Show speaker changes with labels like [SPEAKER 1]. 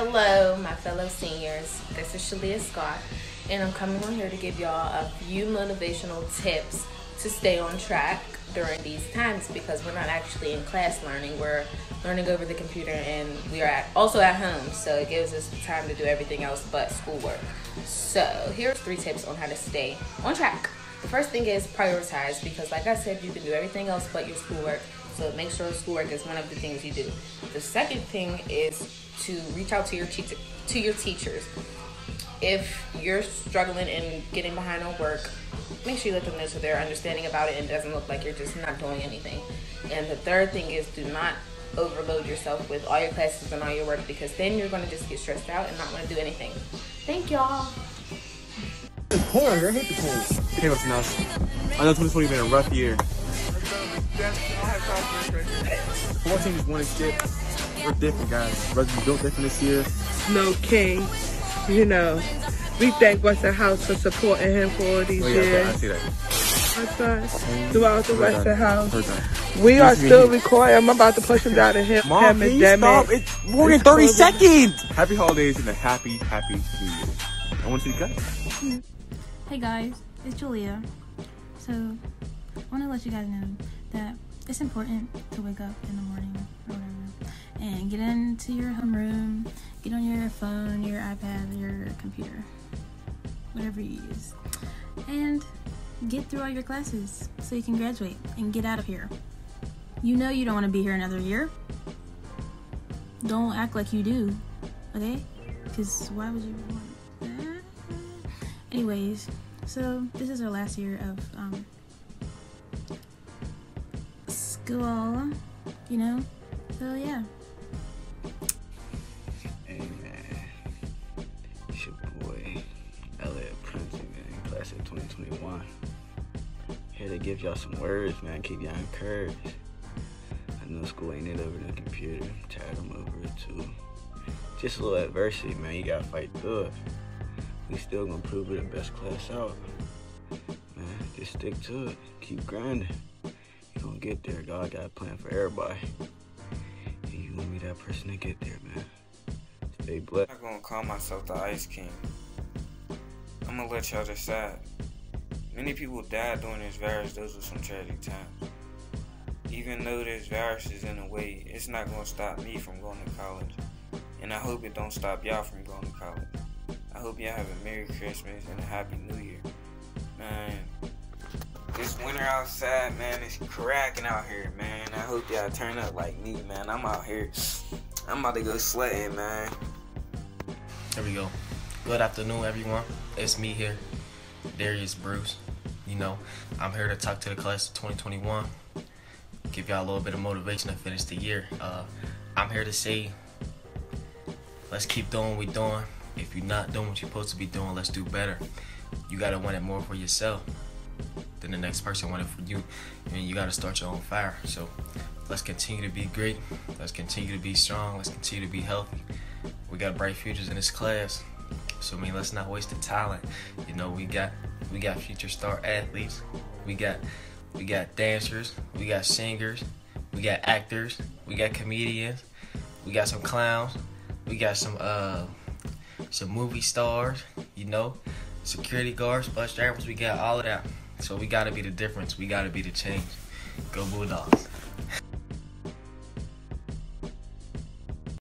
[SPEAKER 1] Hello, my fellow seniors. This is Shalia Scott, and I'm coming on here to give y'all a few motivational tips to stay on track during these times because we're not actually in class learning. We're learning over the computer and we are at, also at home, so it gives us time to do everything else but schoolwork. So, here's three tips on how to stay on track. The first thing is prioritize because, like I said, you can do everything else but your schoolwork. So make sure schoolwork is one of the things you do. The second thing is to reach out to your teacher to your teachers. If you're struggling and getting behind on work, make sure you let them know so they're understanding about it and doesn't look like you're just not doing anything. And the third thing is do not overload yourself with all your classes and all your work because then you're going to just get stressed out and not want to do anything. Thank y'all.
[SPEAKER 2] It's cold. I hate the cold. Hey, what's nuts? I know 2020 has been a rough year. 14 just won a skip. We're different, guys. Brothers we built different this year.
[SPEAKER 3] No King, you know, we thank Westinghouse for supporting him for all these
[SPEAKER 2] Oh, yeah, I
[SPEAKER 3] years.
[SPEAKER 2] see that. Mm-hmm.
[SPEAKER 3] Throughout the
[SPEAKER 2] Heard
[SPEAKER 3] Western
[SPEAKER 2] that.
[SPEAKER 3] House.
[SPEAKER 2] Heard that.
[SPEAKER 3] We are
[SPEAKER 2] Excuse me.
[SPEAKER 3] still recording. I'm about to push him down to him.
[SPEAKER 2] Mom, please stop. It's more than 30
[SPEAKER 3] COVID.
[SPEAKER 2] seconds. Happy holidays and a happy, happy new year. I want to see you guys.
[SPEAKER 4] Hey guys, it's Julia. So, I want to let you guys know that it's important to wake up in the morning or whatever and get into your homeroom, get on your phone, your iPad, your computer, whatever you use, and get through all your classes so you can graduate and get out of here. You know you don't want to be here another year. Don't act like you do, okay? Because why would you want that? Anyways, so this is our last year of um, school, you know? So yeah.
[SPEAKER 5] Your boy Prince, man, class of 2021. Here to give y'all some words, man, keep y'all encouraged. I know school ain't it over the computer, tired them over it too. Just a little adversity, man, you gotta fight through it. We still gonna prove it the best class out. Man, just stick to it, keep grinding. Gonna get there, God got a plan for everybody. And you gonna be that person to get there, man. Stay blessed.
[SPEAKER 6] I'm gonna call myself the Ice King. I'm gonna let y'all decide. Many people died during this virus. Those were some tragic times. Even though this virus is in the way, it's not gonna stop me from going to college. And I hope it don't stop y'all from going to college. I hope y'all have a Merry Christmas and a Happy New Year. Man, this winter outside, man, it's cracking out here, man. I hope y'all turn up like me, man. I'm out here. I'm about to go sledding, man.
[SPEAKER 7] There we go. Good afternoon, everyone. It's me here, Darius Bruce. You know, I'm here to talk to the class of 2021, give y'all a little bit of motivation to finish the year. Uh, I'm here to say, let's keep doing what we're doing. If you're not doing what you're supposed to be doing, let's do better. You gotta want it more for yourself than the next person want it for you. And you gotta start your own fire. So let's continue to be great. Let's continue to be strong. Let's continue to be healthy. We got bright futures in this class. So I mean, let's not waste the talent. You know, we got we got future star athletes. We got we got dancers. We got singers. We got actors. We got comedians. We got some clowns. We got some uh some movie stars. You know, security guards, bus drivers. We got all of that. So we gotta be the difference. We gotta be the change. Go Bulldogs.